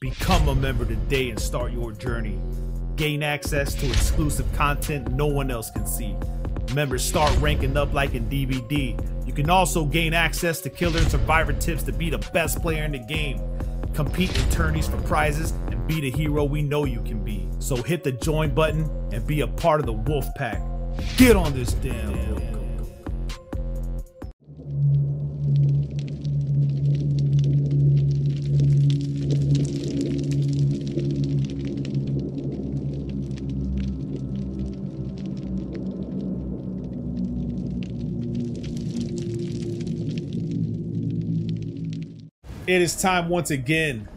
Become a member today and start your journey. Gain access to exclusive content no one else can see. Members start ranking up like in DBD. You can also gain access to killer and survivor tips to be the best player in the game. Compete in tourneys for prizes and be the hero we know you can be. So hit the join button and be a part of the Wolf Pack. Get on this damn hook. It is time once again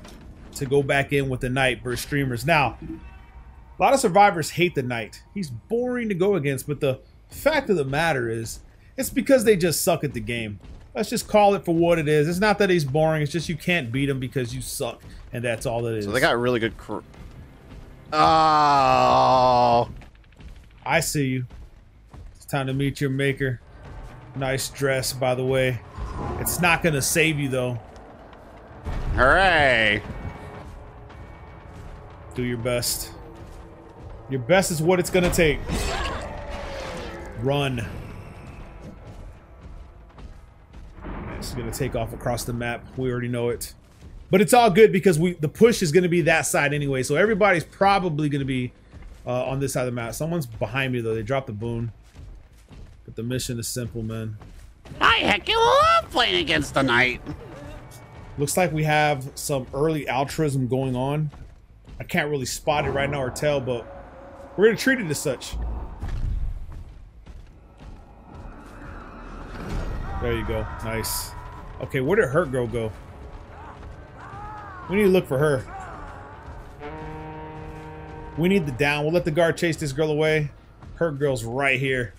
to go back in with the Knight versus streamers. Now, a lot of survivors hate the knight. He's boring to go against, but the fact of the matter is, it's because they just suck at the game. Let's just call it for what it is. It's not that he's boring. It's just you can't beat him because you suck, and that's all it is. So they got a really good. Cr- oh, I see you. It's time to meet your maker. Nice dress, by the way. It's not gonna save you though. Hooray! Do your best. Your best is what it's gonna take. Run. This is gonna take off across the map. We already know it. But it's all good because we the push is gonna be that side anyway. So everybody's probably gonna be uh, on this side of the map. Someone's behind me though. They dropped the boon. But the mission is simple, man. I heck you love playing against the knight. Looks like we have some early altruism going on. I can't really spot it right now or tell, but we're gonna treat it as such. There you go. Nice. Okay, where did her Girl go? We need to look for her. We need the down. We'll let the guard chase this girl away. Her Girl's right here.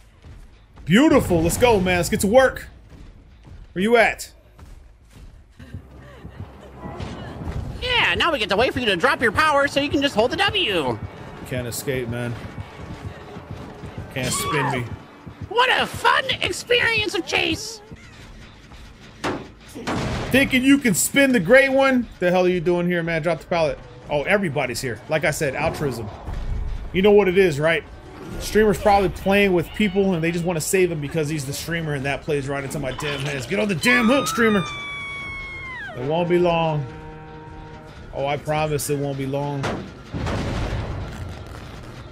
Beautiful. Let's go, man. Let's get to work. Where you at? Yeah, now we get to wait for you to drop your power so you can just hold the W. Can't escape, man. Can't spin me. What a fun experience of chase. Thinking you can spin the gray one? The hell are you doing here, man? Drop the pallet. Oh, everybody's here. Like I said, altruism. You know what it is, right? Streamer's probably playing with people and they just want to save him because he's the streamer and that plays right into my damn hands. Get on the damn hook, streamer. It won't be long. Oh, I promise it won't be long.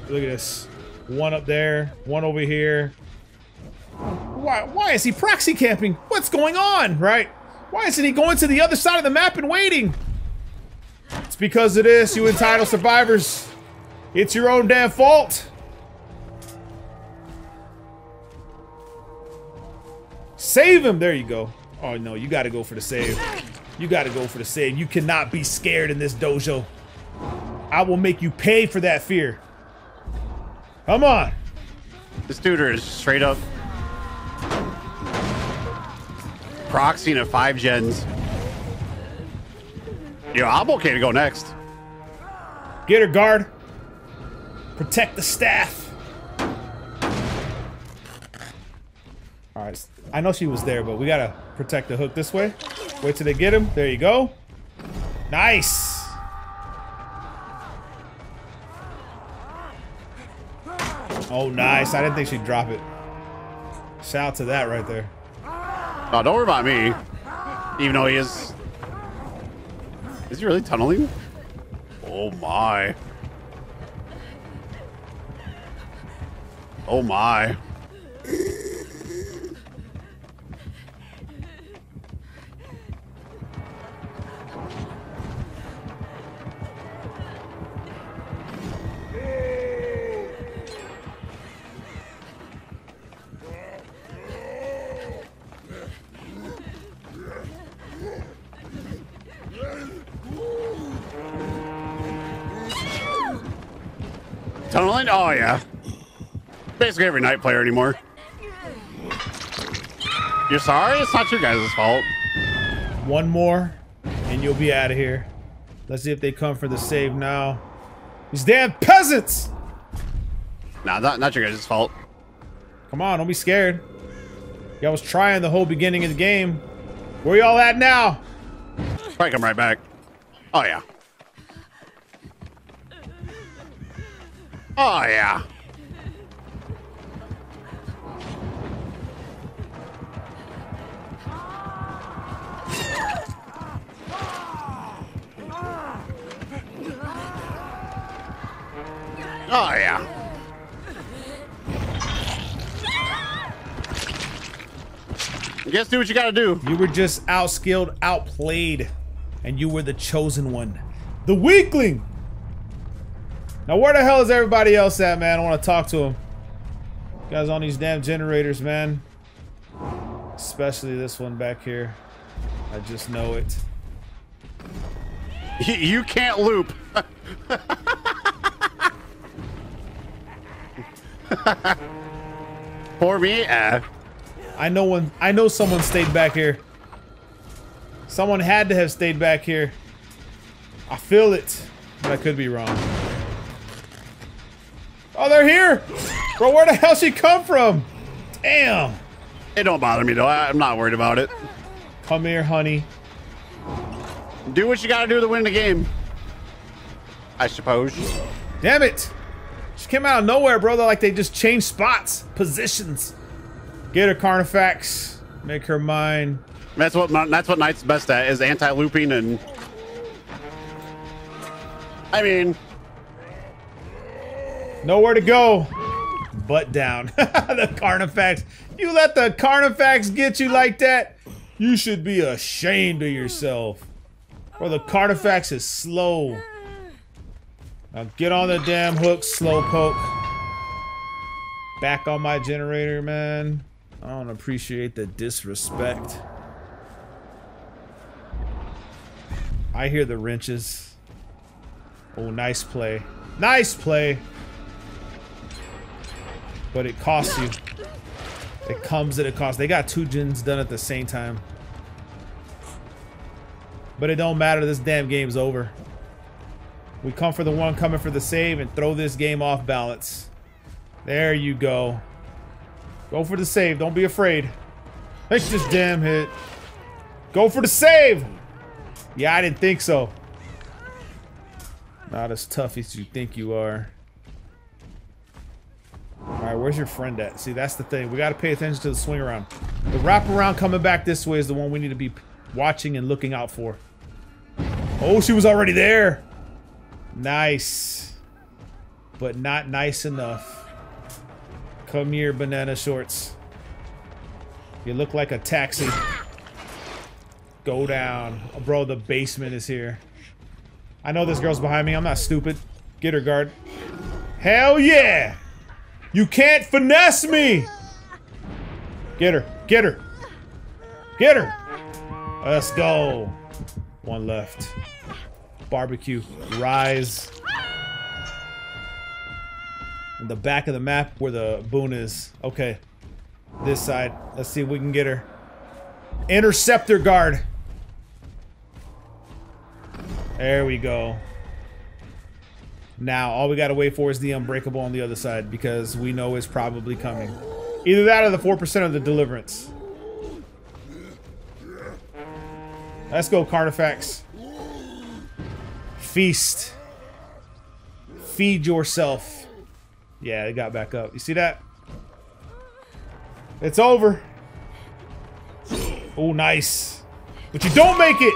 Look at this. One up there, one over here. Why, why is he proxy camping? What's going on, right? Why isn't he going to the other side of the map and waiting? It's because of this, you entitled survivors. It's your own damn fault. Save him. There you go. Oh, no, you got to go for the save. You got to go for the save. You cannot be scared in this dojo. I will make you pay for that fear. Come on. This dude is straight up proxying at five gens. Yo, I'm okay to go next. Get her, guard. Protect the staff. All right. I know she was there, but we gotta protect the hook this way. Wait till they get him. There you go. Nice. Oh, nice. I didn't think she'd drop it. Shout out to that right there. Oh, don't worry about me. Even though he is. Is he really tunneling? Oh my. Oh my. Tunneling? Oh, yeah. Basically every Knight player anymore. You're sorry? It's not your guys' fault. One more, and you'll be out of here. Let's see if they come for the save now. These damn peasants! Nah, not, not your guys' fault. Come on, don't be scared. Y'all was trying the whole beginning of the game. Where y'all at now? Probably come right back. Oh, yeah. Oh, yeah. Oh, yeah. Just do what you gotta do. You were just outskilled, outplayed, and you were the chosen one. The weakling! Now where the hell is everybody else at, man? I want to talk to them. Guys on these damn generators, man. Especially this one back here. I just know it. You can't loop. Poor me. Uh, I know one. I know someone stayed back here. Someone had to have stayed back here. I feel it, but I could be wrong. Oh, they're here! Bro, where the hell she come from? Damn! it don't bother me though. I, I'm not worried about it. Come here, honey. Do what you gotta do to win the game. I suppose. Damn it! She came out of nowhere, bro. They're like they just changed spots, positions. Get her, Carnifex. Make her mine. That's what that's what Knight's best at is anti-looping and. I mean, Nowhere to go. Butt down. the Carnifex. You let the Carnifex get you like that? You should be ashamed of yourself. Or the Carnifex is slow. Now get on the damn hook, slowpoke. Back on my generator, man. I don't appreciate the disrespect. I hear the wrenches. Oh, nice play. Nice play. But it costs you. It comes at a cost. They got two gens done at the same time. But it don't matter. This damn game's over. We come for the one coming for the save and throw this game off balance. There you go. Go for the save. Don't be afraid. Take this damn hit. Go for the save. Yeah, I didn't think so. Not as tough as you think you are. Where's your friend at? See, that's the thing. We gotta pay attention to the swing around. The wraparound coming back this way is the one we need to be watching and looking out for. Oh, she was already there. Nice. But not nice enough. Come here, banana shorts. You look like a taxi. Go down. Oh, bro, the basement is here. I know this girl's behind me. I'm not stupid. Get her, guard. Hell yeah! You can't finesse me! Get her. Get her. Get her! Let's go. One left. Barbecue. Rise. In the back of the map where the boon is. Okay. This side. Let's see if we can get her. Interceptor guard. There we go. Now, all we gotta wait for is the Unbreakable on the other side, because we know it's probably coming. Either that or the 4% of the Deliverance. Let's go, Carnifex. Feast. Feed yourself. Yeah, it got back up. You see that? It's over. Oh, nice. But you don't make it!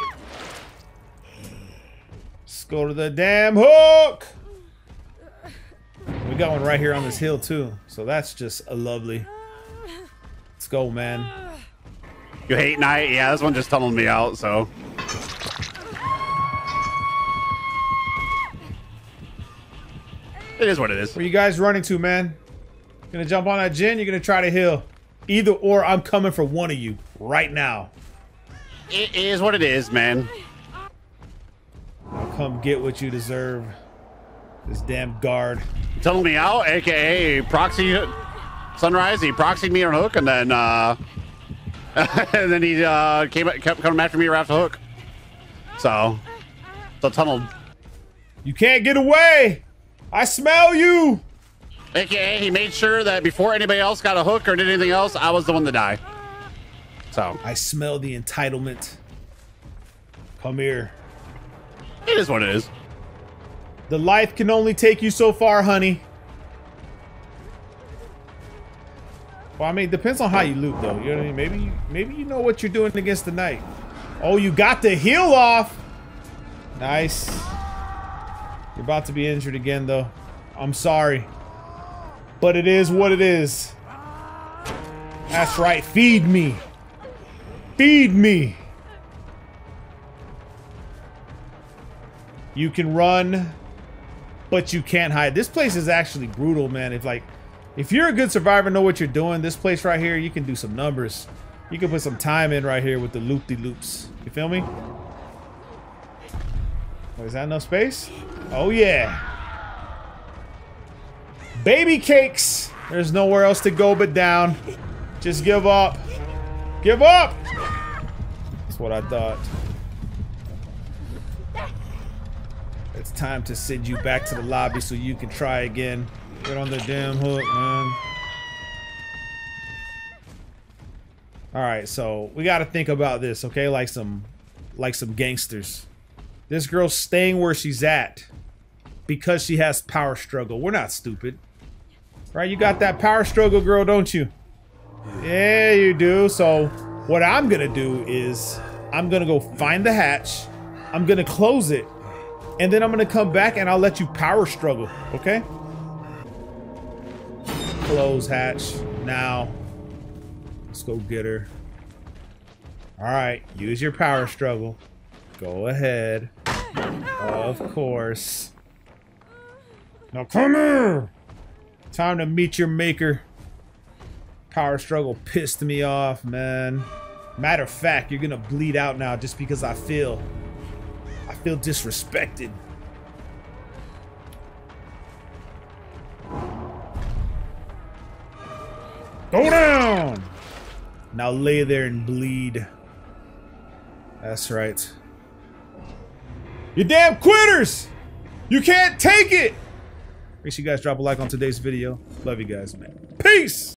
Let's go to the damn hook! We got one right here on this hill, too. So that's just a lovely. Let's go, man. you hate Knight? Yeah, this one just tunneled me out. So it is what it is. Where you guys running to, man? Gonna jump on that gin, You're gonna try to heal? Either or, I'm coming for one of you right now. It is what it is, man. I'll come get what you deserve. This damn guard. Tunneled me out, aka proxy sunrise. He proxied me on hook, and then uh, and then he uh, came kept coming after me right off the hook. So, so tunneled. You can't get away! I smell you! AKA, he made sure that before anybody else got a hook or did anything else, I was the one to die. So, I smell the entitlement. Come here. it is what it is. The life can only take you so far, honey. Well, I mean, it depends on how you loot, though. You know what I mean? Maybe, you, maybe you know what you're doing against the knight. Oh, you got the heal off. Nice. You're about to be injured again, though. I'm sorry. But it is what it is. That's right. Feed me. Feed me. You can run but you can't hide. This place is actually brutal, man. If like, if you're a good survivor, know what you're doing. This place right here, you can do some numbers. You can put some time in right here with the loop-de-loops. You feel me? Is that enough space? Oh yeah. Baby cakes. There's nowhere else to go but down. Just give up. Give up! That's what I thought. It's time to send you back to the lobby so you can try again. Get on the damn hook, man. Alright, so we gotta think about this, okay? Like some like some gangsters. This girl's staying where she's at because she has power struggle. We're not stupid. Right? You got that power struggle, girl, don't you? Yeah, you do. So what I'm going to do is I'm going to go find the hatch. I'm going to close it. And then I'm to come back and I'll let you power struggle. Okay? Close hatch. Now, let's go get her. All right. Use your power struggle. Go ahead. Of course. Now come here! Time to meet your maker. Power struggle pissed me off, man. Matter of fact, you're gonna bleed out now just because I feel... Feel disrespected. Go down! Now lay there and bleed. That's right. You damn quitters! You can't take it! Make sure you guys drop a like on today's video. Love you guys, man. Peace!